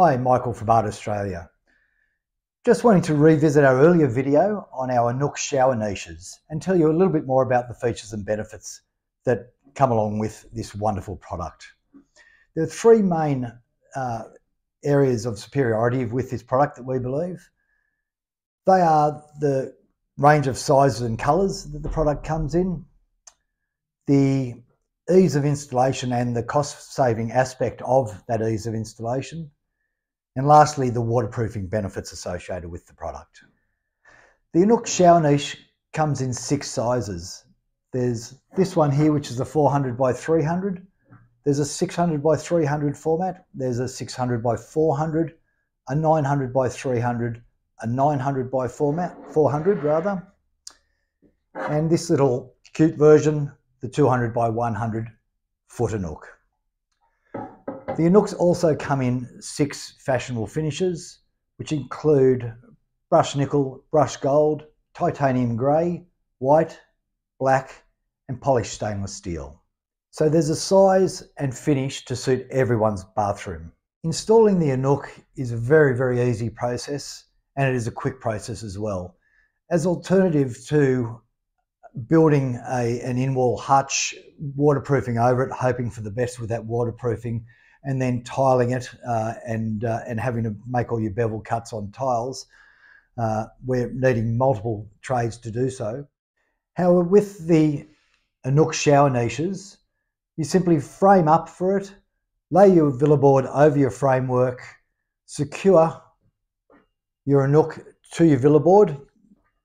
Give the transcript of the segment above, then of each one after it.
Hi, Michael from Art Australia. Just wanting to revisit our earlier video on our Anook shower niches and tell you a little bit more about the features and benefits that come along with this wonderful product. There are three main uh, areas of superiority with this product that we believe. They are the range of sizes and colours that the product comes in, the ease of installation and the cost saving aspect of that ease of installation, and lastly, the waterproofing benefits associated with the product. The Anook shower niche comes in six sizes. There's this one here, which is a 400 by 300. There's a 600 by 300 format. There's a 600 by 400, a 900 by 300, a 900 by format, 400 rather. And this little cute version, the 200 by 100 foot Anook. The Anooks also come in six fashionable finishes, which include brush nickel, brush gold, titanium grey, white, black, and polished stainless steel. So there's a size and finish to suit everyone's bathroom. Installing the Anook is a very, very easy process and it is a quick process as well. As alternative to building a, an in-wall hutch, waterproofing over it, hoping for the best with that waterproofing, and then tiling it uh, and uh, and having to make all your bevel cuts on tiles. Uh, we're needing multiple trades to do so. However, with the Anook shower niches, you simply frame up for it, lay your Villaboard over your framework, secure your Anook to your Villaboard.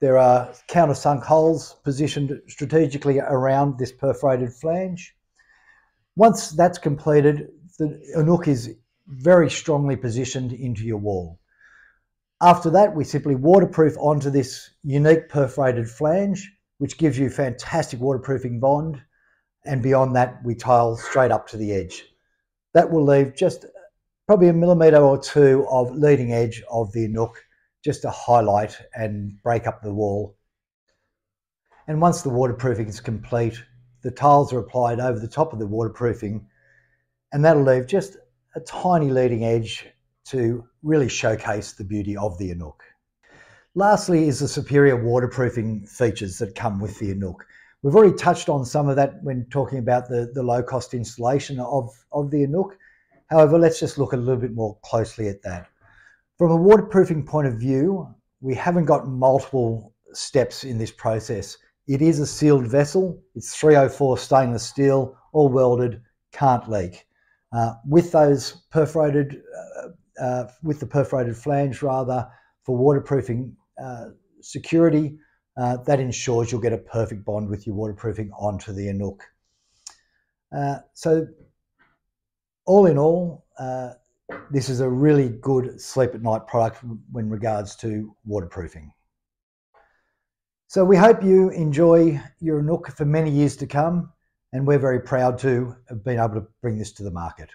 There are countersunk holes positioned strategically around this perforated flange. Once that's completed, the Anook is very strongly positioned into your wall. After that, we simply waterproof onto this unique perforated flange, which gives you fantastic waterproofing bond. And beyond that, we tile straight up to the edge. That will leave just probably a millimetre or two of leading edge of the Anook just to highlight and break up the wall. And once the waterproofing is complete, the tiles are applied over the top of the waterproofing and that'll leave just a tiny leading edge to really showcase the beauty of the Anook. Lastly is the superior waterproofing features that come with the Anook. We've already touched on some of that when talking about the, the low cost installation of, of the Anook. However, let's just look a little bit more closely at that. From a waterproofing point of view, we haven't got multiple steps in this process. It is a sealed vessel. It's 304 stainless steel, all welded, can't leak. Uh, with those perforated, uh, uh, with the perforated flange rather, for waterproofing uh, security, that ensures you'll get a perfect bond with your waterproofing onto the Anook. so all in all, this is a really good sleep at night product when regards to waterproofing. So we hope you enjoy your Anook for many years to come and we're very proud to have been able to bring this to the market.